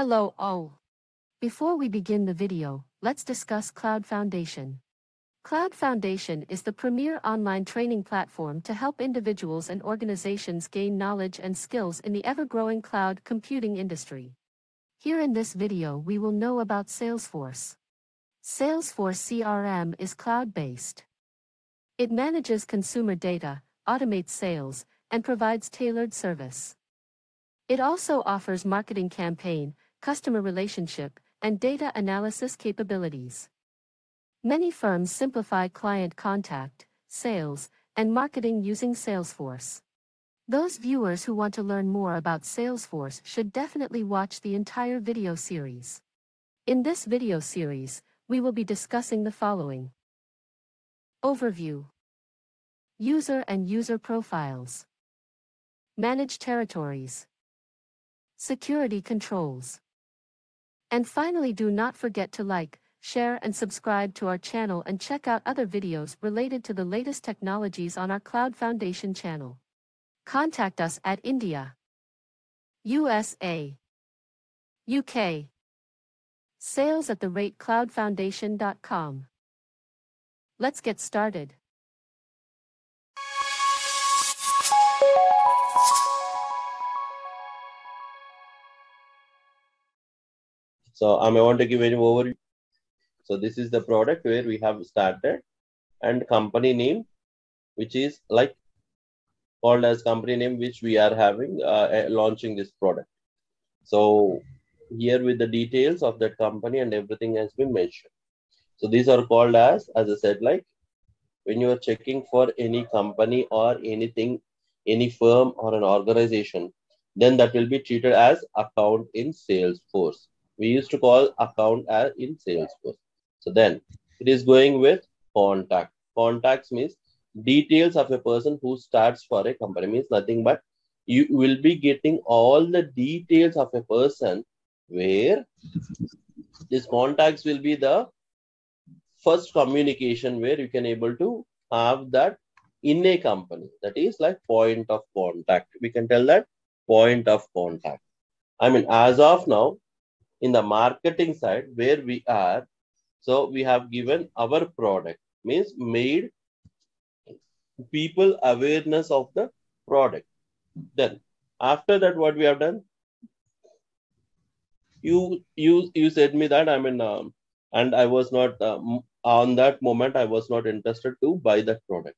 Hello all. Before we begin the video, let's discuss Cloud Foundation. Cloud Foundation is the premier online training platform to help individuals and organizations gain knowledge and skills in the ever-growing cloud computing industry. Here in this video we will know about Salesforce. Salesforce CRM is cloud-based. It manages consumer data, automates sales, and provides tailored service. It also offers marketing campaign, customer relationship, and data analysis capabilities. Many firms simplify client contact, sales, and marketing using Salesforce. Those viewers who want to learn more about Salesforce should definitely watch the entire video series. In this video series, we will be discussing the following. Overview. User and user profiles. Manage territories. Security controls. And finally do not forget to like, share and subscribe to our channel and check out other videos related to the latest technologies on our Cloud Foundation channel. Contact us at India, USA, UK, Sales at the rate cloudfoundation.com. Let's get started. So um, I want to give an overview. So this is the product where we have started and company name, which is like called as company name, which we are having uh, launching this product. So here with the details of that company and everything has been mentioned. So these are called as, as I said, like when you are checking for any company or anything, any firm or an organization, then that will be treated as account in Salesforce. We used to call account as in Salesforce. So then it is going with contact. Contacts means details of a person who starts for a company means nothing but you will be getting all the details of a person where these contacts will be the first communication where you can able to have that in a company that is like point of contact we can tell that point of contact i mean as of now in the marketing side where we are so we have given our product. Means made people awareness of the product. Then after that what we have done? You you you said me that i mean um, and i was not um, on that moment i was not interested to buy that product.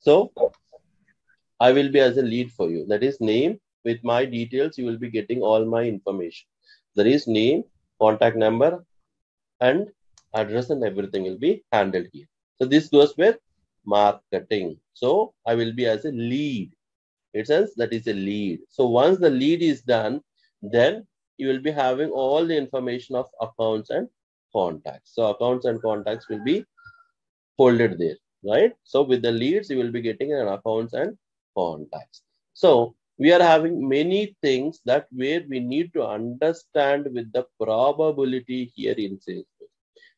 So i will be as a lead for you. That is name with my details you will be getting all my information there is name contact number and address and everything will be handled here so this goes with marketing so i will be as a lead it says that is a lead so once the lead is done then you will be having all the information of accounts and contacts. So accounts and contacts will be folded there, right? So with the leads, you will be getting an accounts and contacts. So we are having many things that where we need to understand with the probability here in Salesforce.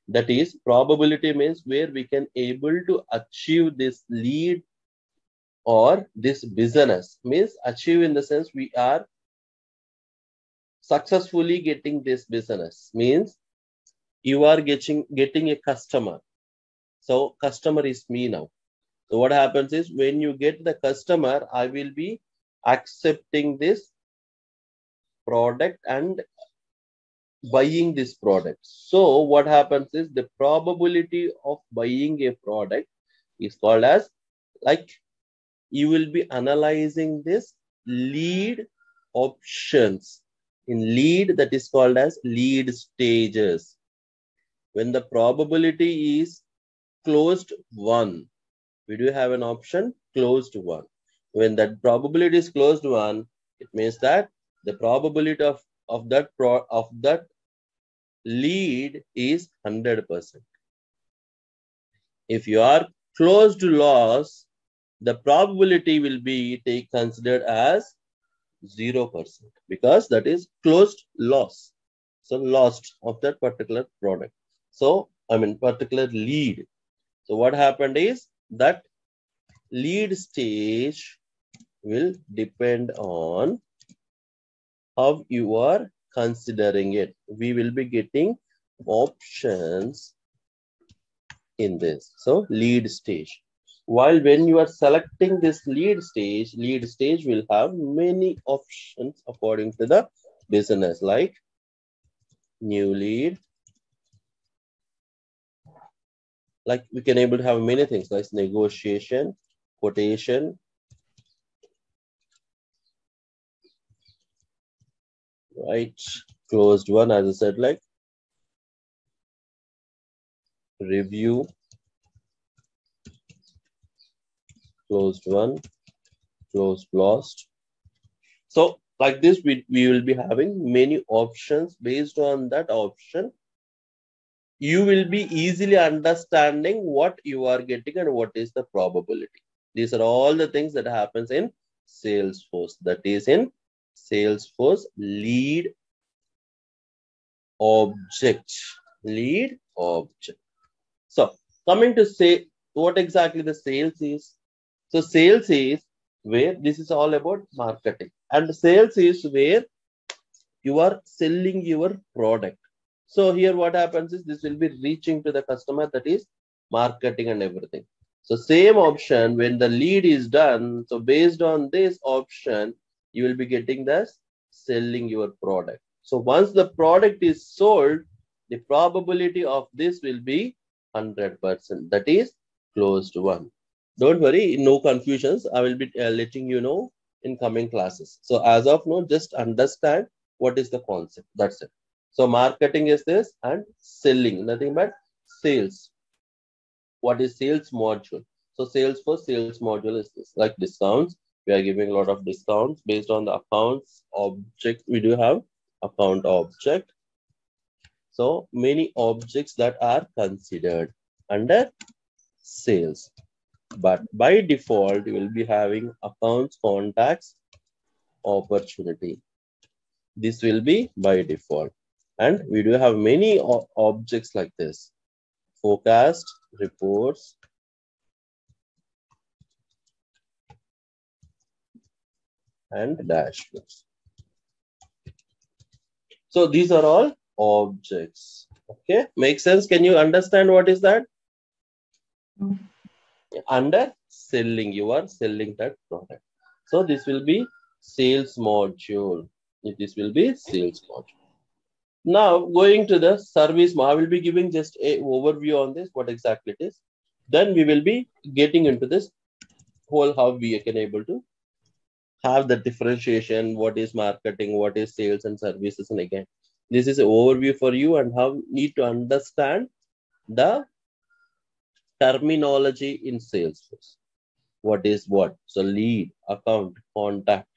That is probability means where we can able to achieve this lead or this business. Means achieve in the sense we are successfully getting this business. Means you are getting getting a customer. So customer is me now. So what happens is when you get the customer i will be accepting this product and buying this product so what happens is the probability of buying a product is called as like you will be analyzing this lead options in lead that is called as lead stages. When the probability is closed won, we do have an option closed won. When that probability is closed won, it means that the probability of, of that pro, of that lead is 100%. If you are closed to loss, the probability will be take considered as 0% because that is closed loss. So lost of that particular product. So, I mean, particular lead. So what happened is that lead stage will depend on how you are considering it. We will be getting options in this. So lead stage. While when you are selecting this lead stage, lead stage will have many options according to the business like new lead. Like we can able to have many things like negotiation, quotation, right? Closed won, as I said, like review, closed won, closed lost. So like this, we, we will be having many options based on that option. You will be easily understanding what you are getting and what is the probability. These are all the things that happens in Salesforce. That is in Salesforce lead object. Lead object. So coming to say what exactly the sales is. So sales is where this is all about marketing and sales is where you are selling your product. So here what happens is this will be reaching to the customer that is marketing and everything. So same option when the lead is done. So based on this option, you will be getting the selling your product. So once the product is sold, the probability of this will be 100%. That is close to one. Don't worry, no confusions. I will be uh, letting you know in coming classes. So as of now, just understand what is the concept. That's it. So marketing is this and selling, nothing but sales. What is sales module? So sales for sales module is this, like discounts. We are giving a lot of discounts based on the accounts object. We do have account object. So many objects that are considered under sales. But by default, you will be having accounts, contacts, opportunity. This will be by default. And we do have many objects like this. Forecast, reports, and dashboards. So these are all objects. Okay, makes sense. Can you understand what is that? Mm. Under selling, you are selling that product. So this will be sales module. This will be sales module. Now going to the service, I will be giving just a overview on this, what exactly it is. Then we will be getting into this whole how we can able to have the differentiation, what is marketing, what is sales and services. And again, this is an overview for you and how you need to understand the terminology in Salesforce. What is what? So lead, account, contact.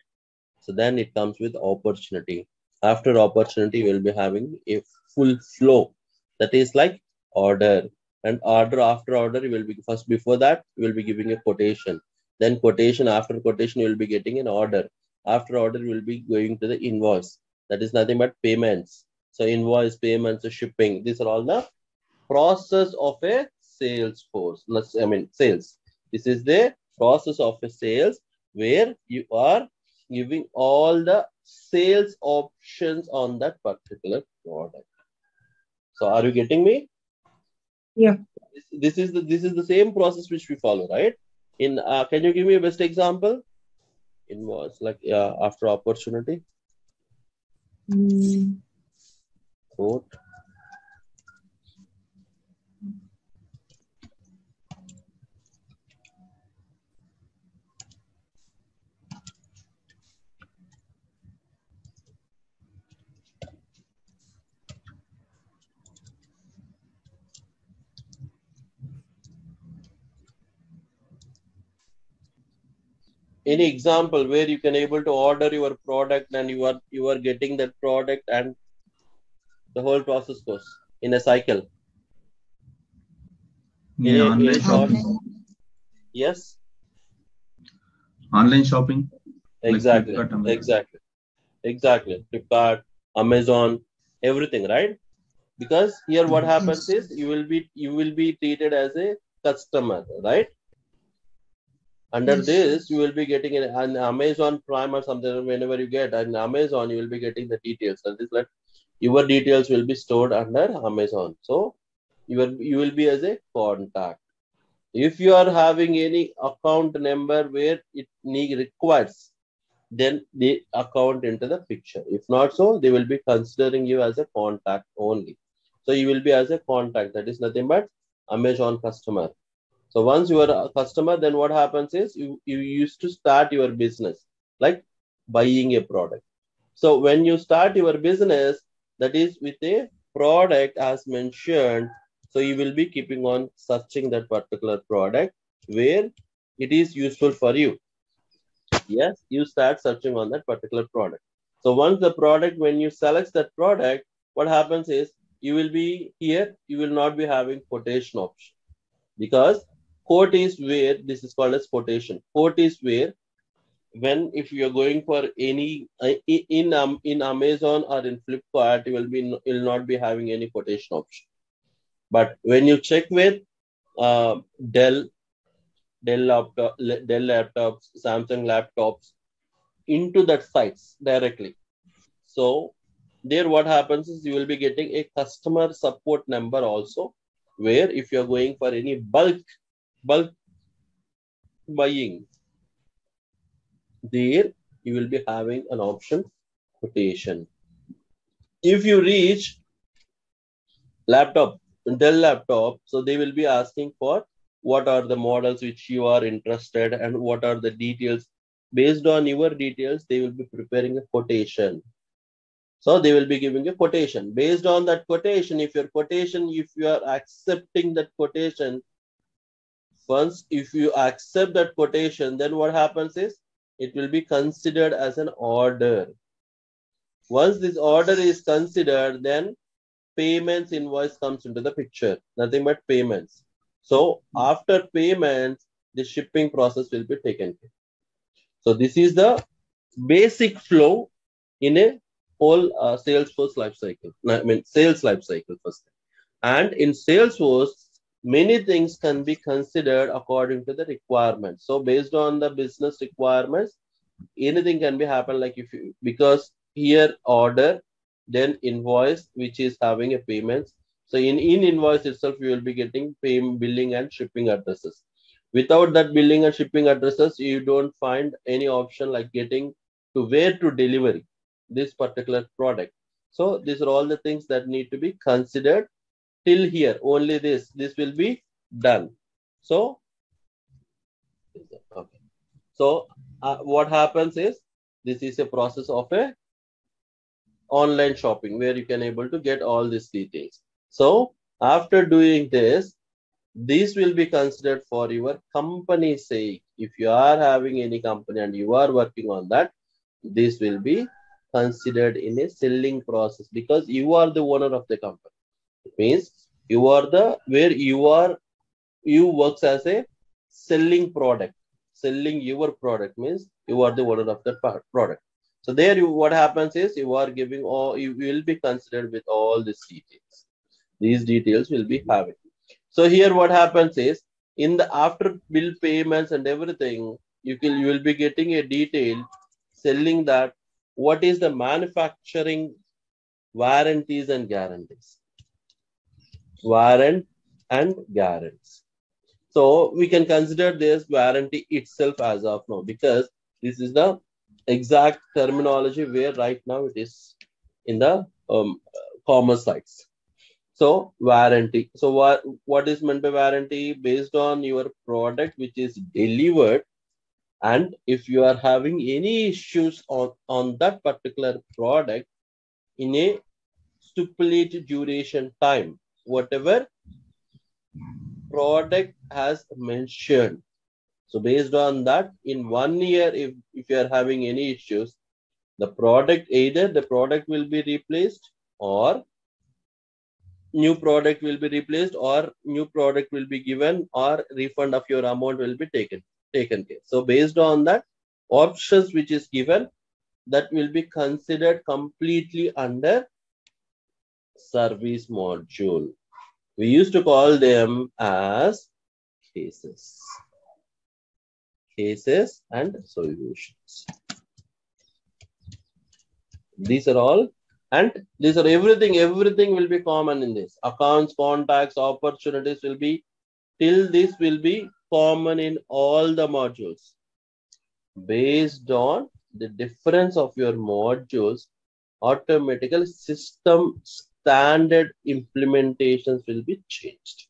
So then it comes with opportunity. After opportunity, we'll be having a full flow. That is like order. And order after order, will be first before that, will be giving a quotation. Then quotation after quotation, you will be getting an order. After order, you will be going to the invoice. That is nothing but payments. So invoice, payments, shipping. These are all the process of a sales force. Let's, I mean, sales. This is the process of a sales where you are giving all the sales options on that particular product. So are you getting me? Yeah. This, this is the this is the same process which we follow, right? In uh, can you give me a best example? Invoice like yeah after opportunity. Mm. quote any example where you can able to order your product and you are you are getting that product and the whole process goes in a cycle. Yeah, online shopping. yes. Online shopping? Exactly like exactly. Exactly. Flipkart amazon everything right? Because here what happens is you will be you will be treated as a customer right Under Yes. this, you will be getting an, an Amazon Prime or something. Whenever you get an Amazon, you will be getting the details. That is like your details will be stored under Amazon. So you will you will be as a contact. If you are having any account number where it need requires, then the account into the picture. If not so, they will be considering you as a contact only. So you will be as a contact. That is nothing but Amazon customer. So once you are a customer, then what happens is you, you used to start your business, like buying a product. So when you start your business, that is with a product as mentioned, so you will be keeping on searching that particular product where it is useful for you. Yes, you start searching on that particular product. So once the product, when you select that product, what happens is you will be here, you will not be having quotation option because quote is where this is called as quotation. Quote is where when if you are going for any uh, in um, in Amazon or in Flipkart, you will be you will not be having any quotation option. But when you check with uh, Dell, Dell laptop, Dell laptops, Samsung laptops into that sites directly. So there what happens is you will be getting a customer support number also where if you're going for any bulk bulk buying. There you will be having an option quotation. If you reach laptop dell laptop so they will be asking for what are the models which you are interested and what are the details. Based on your details they will be preparing a quotation. So they will be giving a quotation. Based on that quotation if your quotation if you are accepting that quotation once if you accept that quotation then what happens is it will be considered as an order. Once this order is considered then payments invoice comes into the picture. Nothing but payments. So after payments the shipping process will be taken so this is the basic flow in a whole uh, salesforce life cycle. I mean sales life cycle first. And in salesforce many things can be considered according to the requirements. So based on the business requirements anything can be happen like if you because here order then invoice which is having a payments. So in in invoice itself you will be getting pay billing and shipping addresses. Without that billing and shipping addresses you don't find any option like getting to where to deliver this particular product. So these are all the things that need to be considered till here. Only this. This will be done. So okay. So uh, what happens is this is a process of a online shopping where you can able to get all these details. So after doing this this will be considered for your company's sake. If you are having any company and you are working on that this will be considered in a selling process because you are the owner of the company means you are the where you are you works as a selling product. Selling your product means you are the owner of that product. So there you what happens is you are giving all you will be considered with all these details. These details will be having. So here what happens is in the after bill payments and everything you will you will be getting a detail selling that what is the manufacturing warranties and guarantees warrant and guarantees so we can consider this warranty itself as of now because this is the exact terminology where right now it is in the um, commerce sites. So warranty. So what what is meant by warranty? Based on your product which is delivered, and if you are having any issues on on that particular product in a stipulated duration time, whatever product has mentioned. So based on that, in one year, if, if you are having any issues, the product either the product will be replaced or new product will be replaced or new product will be given or refund of your amount will be taken taken care. So based on that, options which is given that will be considered completely under service module. We used to call them as cases. cases and solutions. These are all, and these are everything, everything will be common in this. Accounts, contacts, opportunities will be, till this will be common in all the modules. Based on the difference of your modules, automatically system standard implementations will be changed.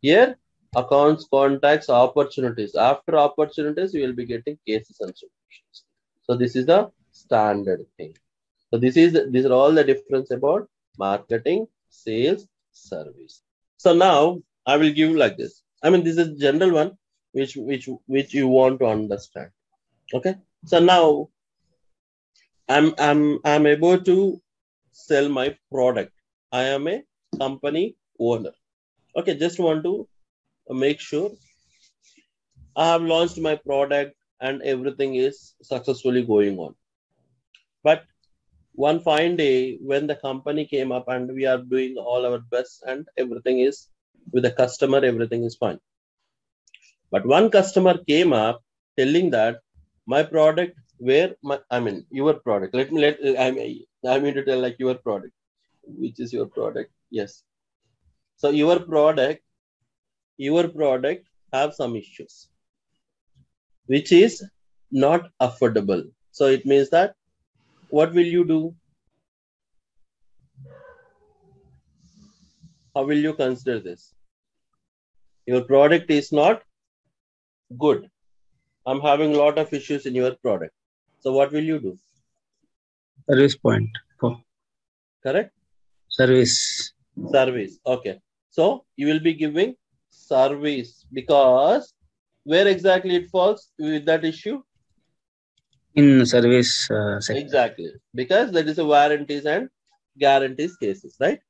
Here, accounts, contacts, opportunities. After opportunities, you will be getting cases and solutions. So this is the standard thing. So this is these are all the difference about marketing, sales, service. So now I will give like this. I mean, this is general one which which which you want to understand. Okay. So now I'm I'm I'm able to sell my product. I am a company owner. Okay, just want to make sure I have launched my product and everything is successfully going on. But one fine day when the company came up and we are doing all our best and everything is with the customer, everything is fine. But one customer came up telling that my product, where my, I mean, your product, let me let, I mean, I mean to tell like your product, which is your product. Yes. So your product your product have some issues which is not affordable. So it means that what will you do? How will you consider this? Your product is not good. I'm having a lot of issues in your product. So what will you do service point. For correct? Service. Service. Okay. So you will be giving service because where exactly it falls with that issue? In service uh, sector. exactly. Because that is a warranties and guarantees cases right?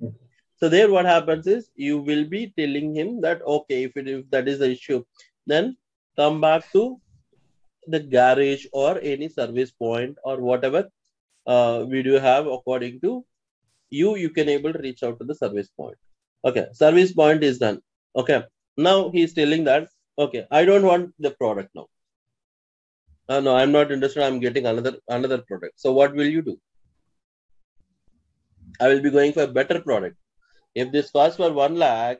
Mhm. so there what happens is you will be telling him that okay if, it, if that is the issue then come back to the garage or any service point or whatever uh, we do have according to you you can able to reach out to the service point. Okay service point is done. Okay now he is telling that okay i don't want the product now. Uh, no i'm not interested i'm getting another another product. So what will you do? I will be going for a better product. If this costs for 1 lakh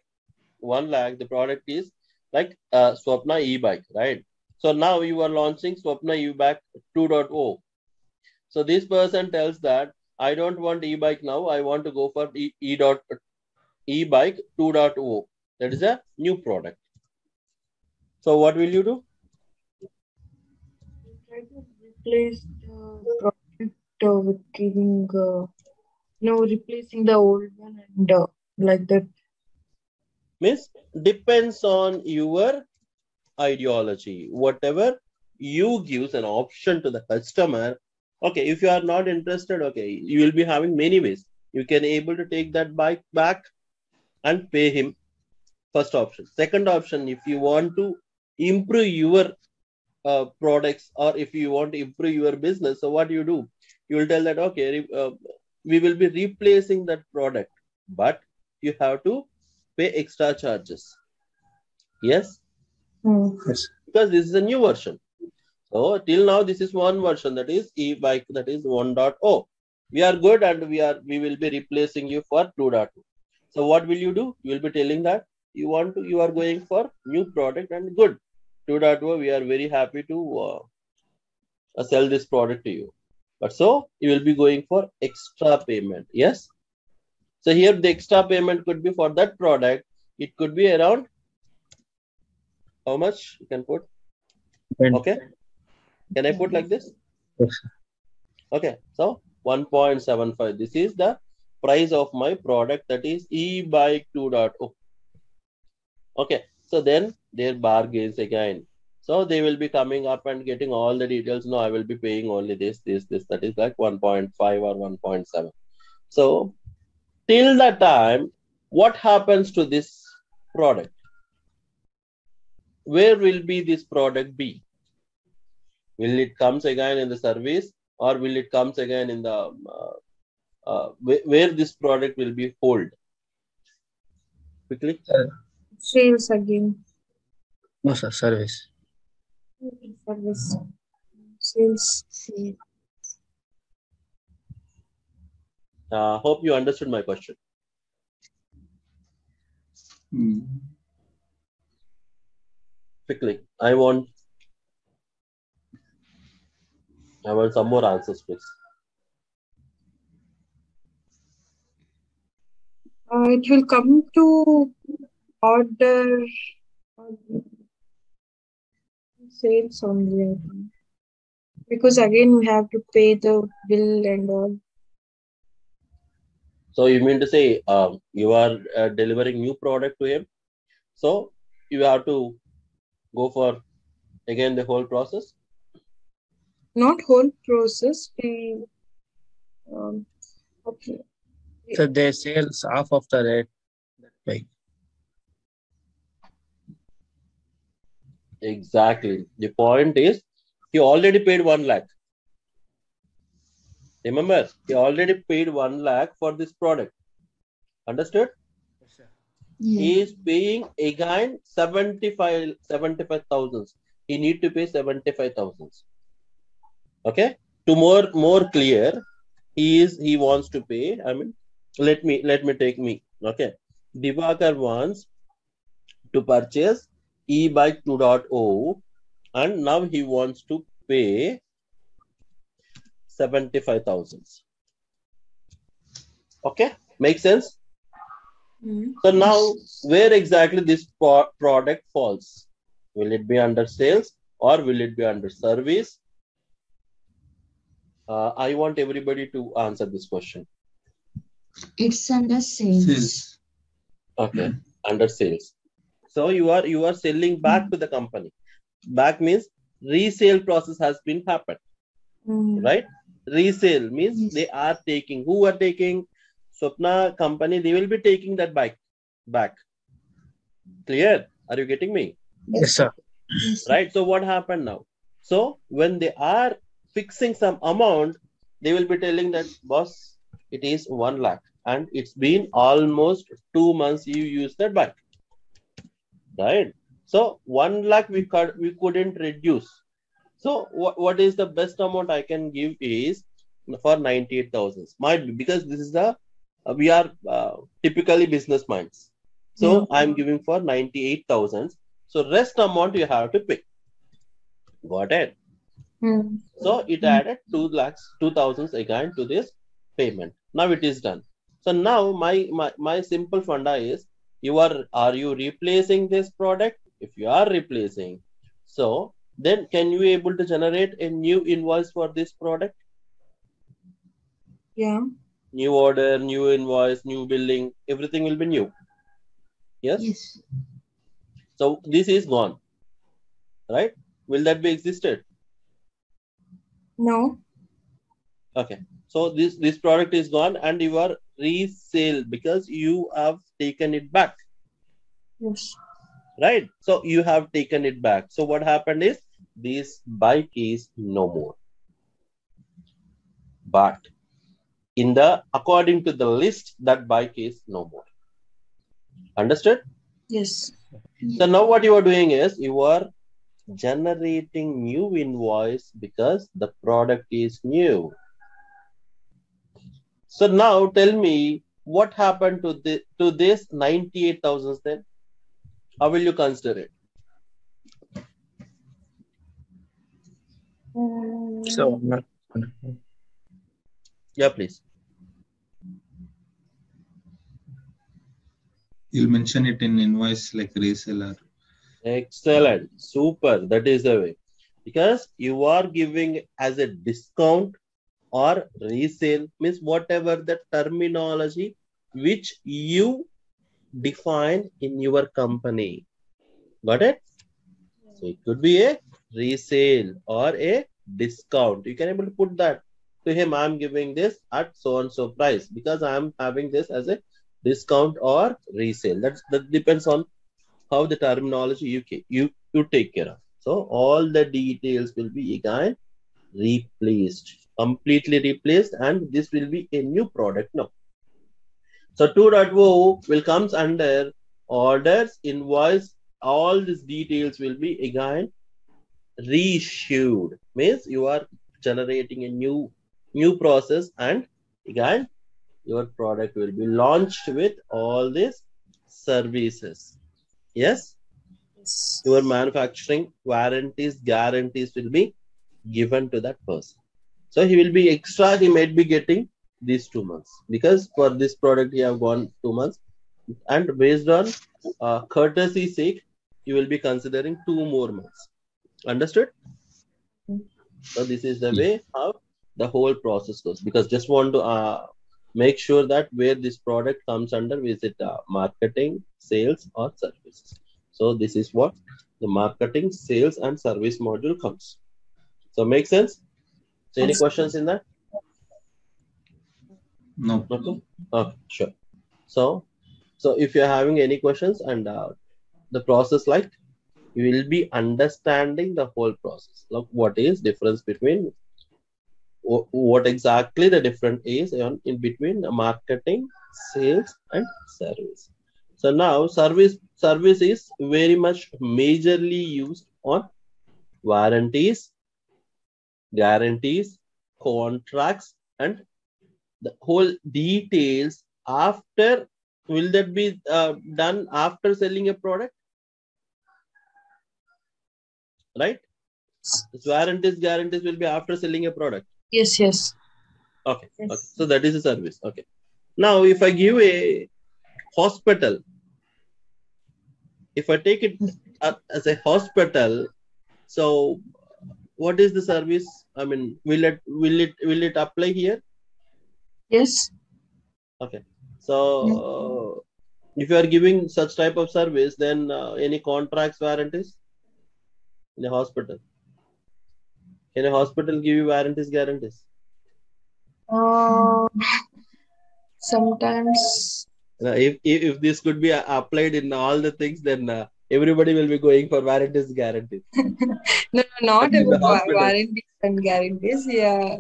1 lakh the product is like uh, swapna e-bike right? So now you are launching swapna e-bike 2.0 so this person tells that i don't want e-bike now. I want to go for e, e dot e-bike 2.0 that is a new product. So what will you do? Try to replace the product uh, with giving, uh, no, replacing the old one and uh, like that. means depends on your ideology. Whatever you gives an option to the customer okay if you are not interested okay you will be having many ways. You can able to take that bike back and pay him first option. Second option if you want to improve your uh, products or if you want to improve your business so what do you do? You will tell that okay uh, we will be replacing that product but you have to pay extra charges. Yes? Yes. because this is a new version so till now this is one version that is e-bike that is 1.0 we are good and we are we will be replacing you for 2.2 so what will you do? You will be telling that you want to you are going for new product and good. 2.0 we are very happy to uh, uh, sell this product to you. But so you will be going for extra payment yes? So here the extra payment could be for that product. It could be around how much you can put? Okay can i put like this? Yes. okay so 1.75 this is the price of my product that is e-bike 2.0 okay so then their bargains again. So they will be coming up and getting all the details. No i will be paying only this this this. That is like 1.5 or 1.7 so till that time what happens to this product? Where will be this product be will it comes again in the service or will it comes again in the uh, uh, where, where this product will be hold quickly Sales again. No, sir, service. Service. Sales. Uh, hope you understood my question. Hmm. Quickly, I want I want some more answers, please. Uh, it will come to order um, sales only. Because again, we have to pay the bill and all. So you mean to say um, you are uh, delivering new product to him, so you have to go for again the whole process. Not whole process. We um, okay. So they sales half of the rate. Like Exactly. The point is he already paid one lakh. Remember, he already paid one lakh for this product. Understood? He is paying again 75 75,000. He need to pay 75,000. Okay? To more more clear, he is he wants to pay. I mean, let me let me take me. Okay. Divakar wants to purchase e-bike 2.0 and now he wants to pay 75,000. Okay? Make sense? Hmm. So now, where exactly this product falls? Will it be under sales or will it be under service? Uh, I want everybody to answer this question. It's under sales. Sales. Okay, under sales. So you are you are selling back to the company. Back means resale process has been happened, Mm. right? Resale means Yes. they are taking. Who are taking? Swapna company. They will be taking that bike back. Clear? Are you getting me? yes, sir. Right so what happened now so when they are fixing some amount they will be telling that boss it is 1 lakh and it's been almost 2 months you use that bike. Right? So 1 lakh we could we couldn't reduce. So what, what is the best amount i can give is for 98000 might be because this is the uh, we are uh, typically business minds. So i'm giving for 98000 so rest amount you have to pay. Got it? Mm. So it added two lakhs, two thousands again to this payment. Now it is done. So now my, my my simple funda is you are are you replacing this product? If you are replacing, so then can you able to generate a new invoice for this product? Yeah. New order, new invoice, new billing, everything will be new. Yes. Yes. So this is gone. Right? Will that be existed? No. Okay. So this this product is gone and you are resale because you have taken it back, Yes. right? So you have taken it back. So what happened is this bike is no more. But in the according to the list, that bike is no more. Understood? Yes. So now what you are doing is you are generating new invoice because the product is new. So now tell me what happened to the to this 98,000 then? How will you consider it? So not Yeah, please. You'll mention it in invoice like reseller. Excellent. Super. That is the way. Because you are giving as a discount or resale means whatever the terminology which you define in your company. Got it? So it could be a resale or a discount. You can able to put that to him. I'm giving this at so and so price because I'm having this as a discount or resale. That's that depends on how the terminology you you you take care of. So all the details will be again replaced, completely replaced, and this will be a new product now. So 2.0 will comes under orders, invoice, all these details will be again reissued means you are generating a new new process and again your product will be launched with all these services yes. Yes. your manufacturing warranties guarantees will be given to that person. So he will be extra he might be getting these two months. Because for this product he have gone two months. And based on uh, courtesy sake you will be considering two more months. Understood? So this is the way how the whole process goes. Because just want to uh, make sure that where this product comes under is it uh, marketing sales or services so this is what the marketing sales and service module comes so make sense so any questions in that No. Okay. Okay, sure. So, so if you're having any questions and uh, the process, like you will be understanding the whole process. Like what is difference between wh- what exactly the difference is on, in between marketing, sales, and service. So now service service is very much majorly used on warranties, guarantees, contracts, and the whole details after will that be uh, done after selling a product? Right? Warranties guarantees will be after selling a product Yes, yes. okay, Yes. okay. so that is a service okay now if i give a hospital if i take it as a hospital so what is the service i mean will it will it will it apply here Yes. Okay. So, uh, if you are giving such type of service, then uh, any contracts, warranties in a hospital? Can a hospital give you warranties, guarantees? Uh, sometimes. Uh, if, if if this could be uh, applied in all the things, then uh, everybody will be going for warranties, guarantees. No, no, not In about hospital. warranties and guarantees. Yeah.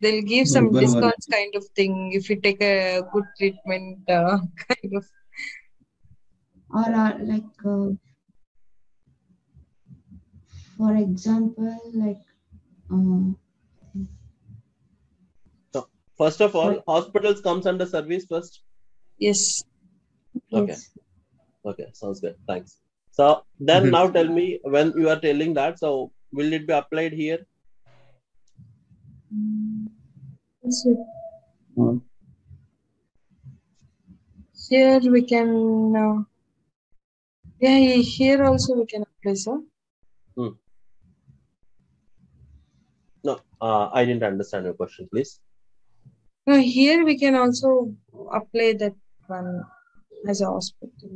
They'll give some Urban discounts kind of thing if you take a good treatment, uh, kind of. or uh, like uh, for example like uh, First of all, hospitals comes under service first. Yes. Okay. yes Okay, sounds good. Thanks. So then Mhm. now tell me when you are telling that. So will it be applied here? Yes, we- Hmm. Here we can. Uh, yeah, here also we can apply, sir. No, uh, I didn't understand your question. Please. No, here we can also apply that one as a hospital.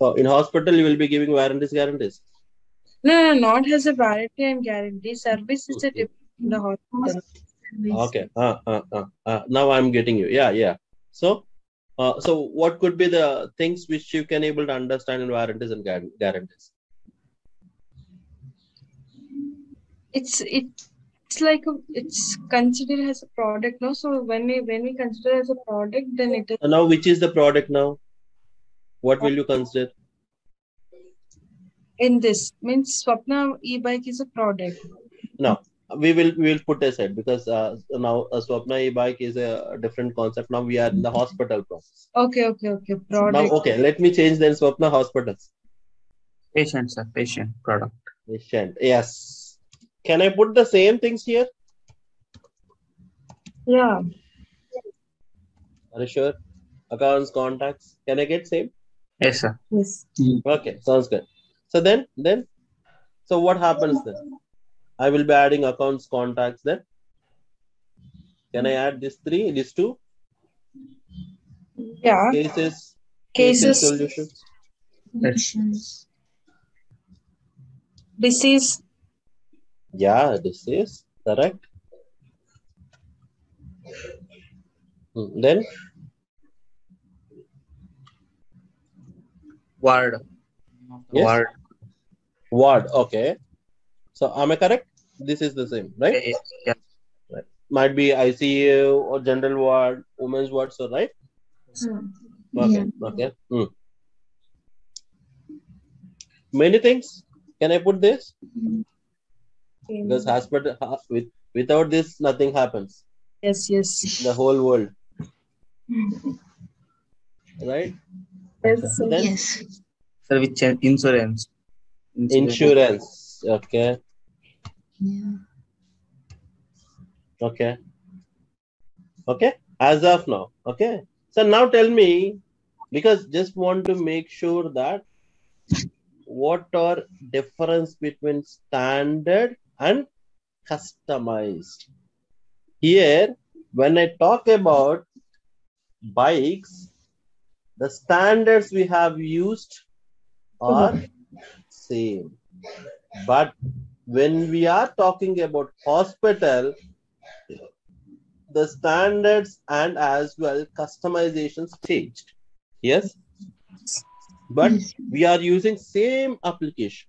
So in hospital, you will be giving warranties, guarantees. No, no, not as a warranty and guarantee. Service is a different in the hospital. Okay. Uh, uh, uh, uh, now I'm getting you. Yeah, yeah. So, uh, so what could be the things which you can able to understand in warranties and guarantees? It's it, it's like a, it's considered as a product, no? So when we when we consider as a product, then it is So now, which is the product now? What will you consider? in this means Swapna e-bike is a product. No, we will we will put aside because uh, now a Swapna e-bike is a different concept. Now we are in the hospital process. Okay, okay, okay. Now, Product. okay, let me change then Swapna hospitals. Patient, sir. Patient product. Patient. Yes. Can I put the same things here? Yeah. Are you sure? Accounts, contacts. Can I get same? Yes, sir. Yes. Okay, sounds good. So then, then, so what happens then? I will be adding accounts, contacts. Then, can I add these three, these two Yeah. cases, Cases, solutions? Solutions. disease, Yeah, this is correct. Then, Word. Yes. Word. ward. Okay. So, am I correct? This is the same, right? Eh, Yeah. Might be ICU or general ward, women's ward. So, right? Okay. Yeah. Okay. Hmm. Many things. Can I put this? Okay. Because as per with, without this, nothing happens. Yes, yes. The whole world, right? Yes, sir. Then Yes. Sir, which uh, insurance? insurance. Okay. Yeah. Okay. Okay. As of now. Okay. So now tell me, because just want to make sure that what are difference between standard and customized. Here, when I talk about bikes, the standards we have used are mm-hmm. same. But when we are talking about hospital, the standards and as well customizations changed. Yes. But we are using same application.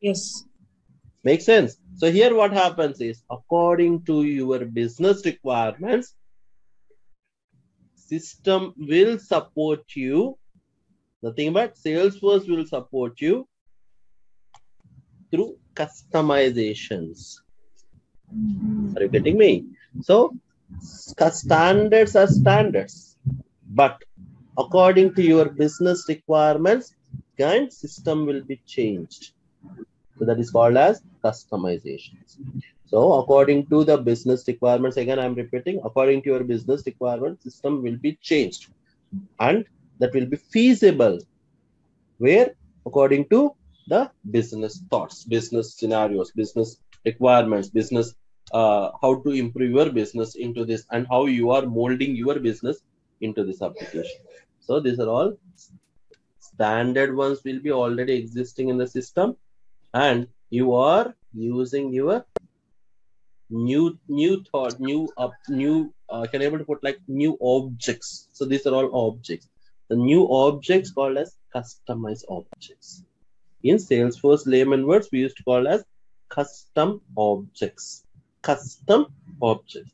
Yes. Make sense? So here what happens is according to your business requirements, system will support you. Nothing but Salesforce will support you through customizations. Are you getting me? So standards are standards, but according to your business requirements, kind system will be changed. So that is called as customizations. So according to the business requirements, again I'm repeating, according to your business requirement, system will be changed, and that will be feasible. Where according to the business thoughts, business scenarios, business requirements, business uh, how to improve your business into this, and how you are molding your business into this application. So these are all standard ones will be already existing in the system, and you are using your new new thought, new up, new uh, can able to put like new objects. So these are all objects. The new objects called as customized objects. In Salesforce layman words, we used to call as custom objects. Custom objects.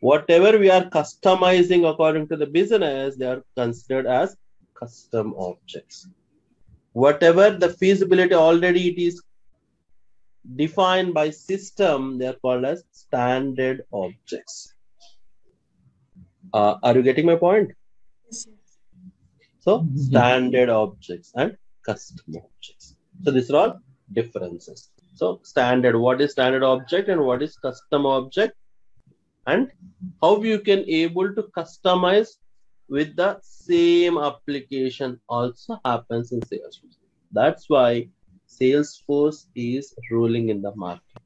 Whatever we are customizing according to the business, they are considered as custom objects. Whatever the feasibility already it is defined by system, they are called as standard objects. Uh, are you getting my point? Yes, yes. So standard objects and custom objects. So these are all differences. So standard, what is standard object and what is custom object? And how you can able to customize with the same application also happens in Salesforce. That's why Salesforce is ruling in the market.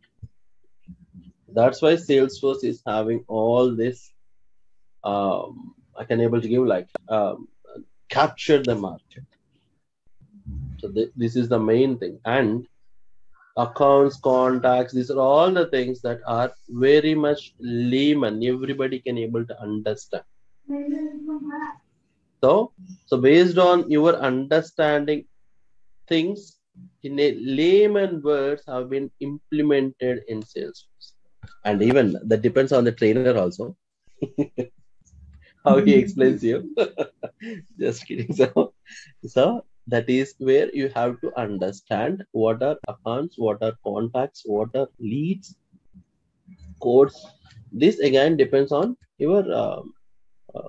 That's why Salesforce is having all this. Um, I can able to give like um, capture the market. So th- this is the main thing. And accounts, contacts, these are all the things that are very much layman. Everybody can able to understand. So, so based on your understanding, things in a layman words have been implemented in Salesforce. And even that depends on the trainer also. How he explains you. Just kidding. So, so that is where you have to understand what are accounts, what are contacts, what are leads, codes. This again depends on your um, uh,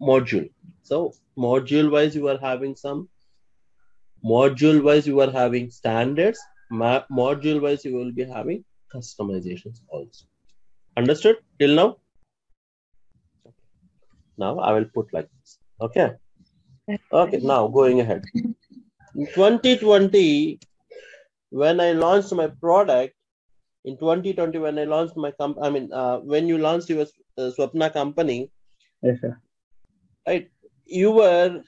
module. So module wise, you are having some module wise, you are having standards. Ma- module wise, you will be having customizations also. Understood till now? Now I will put like this. Okay. Okay, now going ahead. In 2020, when I launched my product, in 2020, when I launched my comp, I mean, uh, when you launched your uh, Swapna company, Yes, sir. right? Your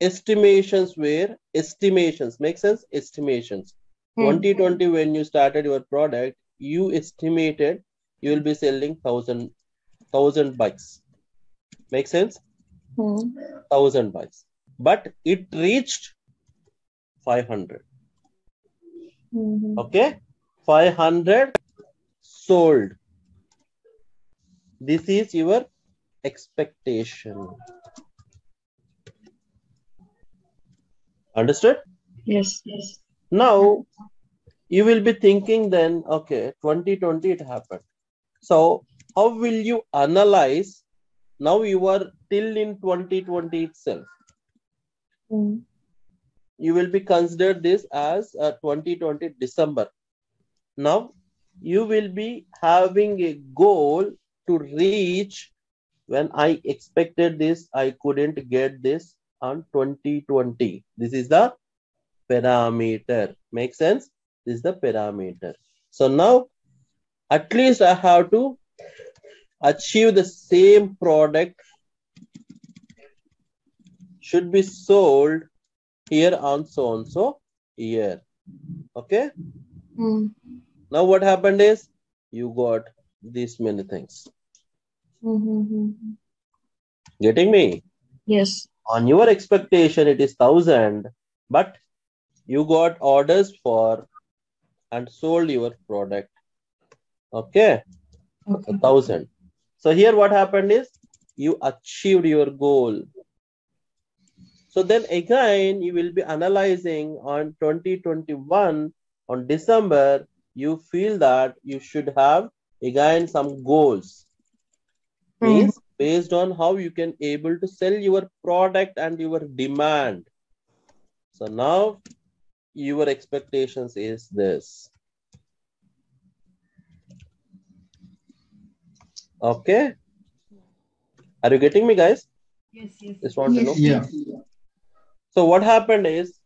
estimations were estimations. Make sense? Estimations. Hmm. 2020, when you started your product, you estimated you will be selling thousand thousand bikes. Make sense? Hmm. thousand bikes, but it reached 500. Mhm. Okay, 500 sold. This is your expectation. Understood? Yes, yes. Now you will be thinking then, okay, 2020 it happened. So how will you analyze now you are till in 2020 itself? Mm. You will be considered this as uh, 2020 December. Now you will be having a goal to reach when I expected this, I couldn't get this on 2020. This is the parameter. Make sense? This is the parameter. So now at least I have to achieve the same product should be sold here on so and so year. Okay. Mm. Now what happened is you got these many things. Mm-hmm. Getting me? Yes. On your expectation, it is thousand, but you got orders for and sold your product. Okay, Okay. thousand. So here what happened is you achieved your goal. So then again, you will be analyzing on 2021 on December, you feel that you should have again some goals. Means mm-hmm. Based on how you can able to sell your product and your demand. So now your expectations is this. Okay. Are you getting me, guys? Yes. Yes. Just want to know. Yeah. So what happened is,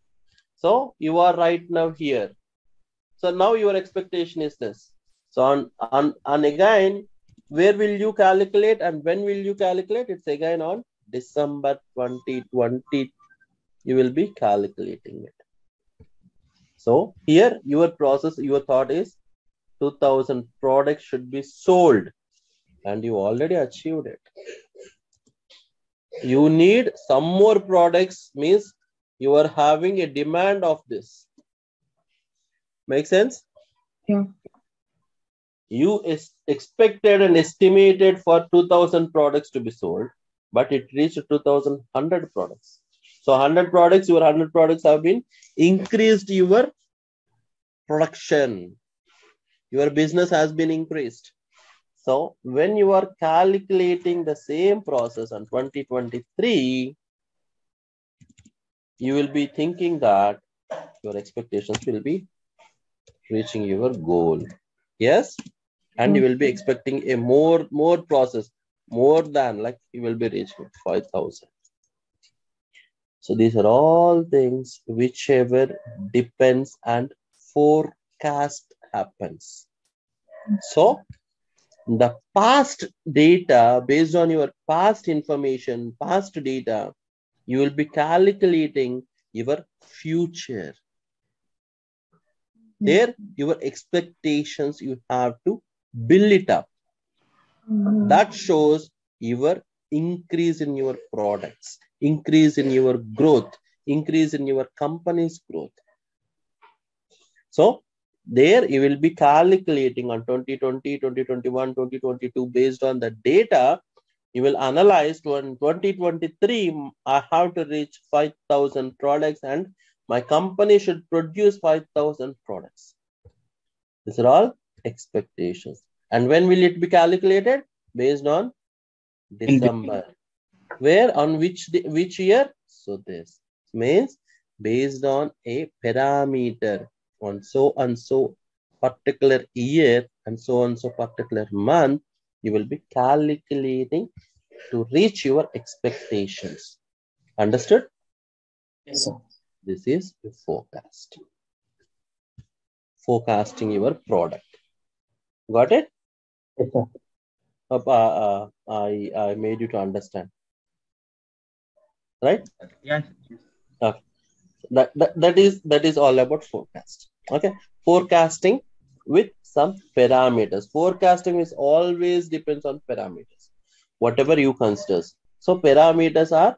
so you are right now here. So now your expectation is this. So on, on, on again, where will you calculate and when will you calculate? It's again on December 2020. You will be calculating it. So here your process, your thought is 2000 products should be sold and you already achieved it. You need some more products means you are having a demand of this. Make sense? Yeah. You expected and estimated for 2000 products to be sold, but it reached 2100 products. So 100 products, your 100 products have been increased your production. Your business has been increased. So when you are calculating the same process on 2023, you will be thinking that your expectations will be reaching your goal. Yes. And you will be expecting a more, more process, more than like you will be reaching 5,000. So these are all things whichever depends and forecast happens. So the past data based on your past information past data you will be calculating your future there hmm. your expectations you have to build it up. Mhm. that shows your increase in your products increase in your growth increase in your company's growth. So there you will be calculating on 2020 2021 2022 based on the data you will analyze in 2023 i have to reach 5000 products and my company should produce 5000 products. These are all expectations and when will it be calculated based on december where on which day- which year so this means based on a parameter on so and so particular year and so and so particular month, you will be calculating to reach your expectations. Understood? Yes, sir. This is the forecast. Forecasting your product. Got it? Yes, sir. Uh, uh, I, I made you to understand. Right? Yeah. that, that that is that is all about forecast okay forecasting with some parameters forecasting is always depends on parameters whatever you consider so parameters are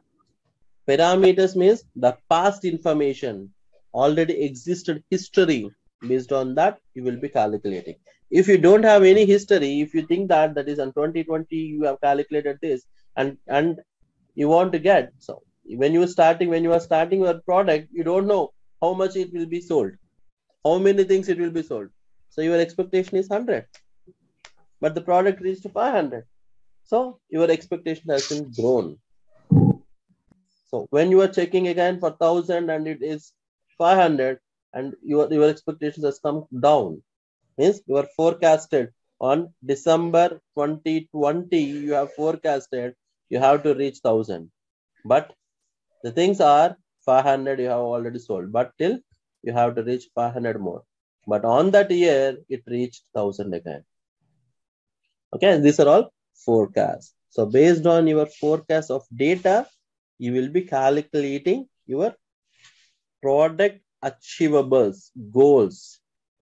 parameters means the past information already existed history based on that you will be calculating if you don't have any history if you think that that is on 2020 you have calculated this and and you want to get so when you are starting when you are starting your product you don't know how much it will be sold how many things it will be sold. So your expectation is 100, but the product reached 500. So your expectation has been grown. So when you are checking again for 1000 and it is 500 and your, your expectations has come down, means you are forecasted on December 2020, you have forecasted you have to reach 1000. But the things are 500 you have already sold, but till you have to reach 500 more. But on that year, it reached 1000 again. Okay, these are all forecasts. So based on your forecast of data, you will be calculating your product achievables, goals.